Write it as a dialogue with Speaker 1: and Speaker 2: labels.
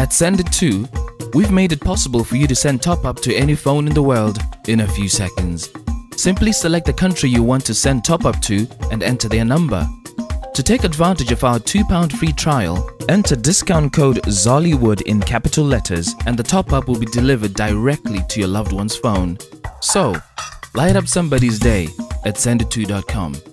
Speaker 1: At Senditoo, we've made it possible for you to send top-up to any phone in the world in a few seconds. Simply select the country you want to send top-up to and enter their number. To take advantage of our £2 free trial, enter discount code Zollywood in capital letters and the top-up will be delivered directly to your loved one's phone. So, light up somebody's day at senditoo.com.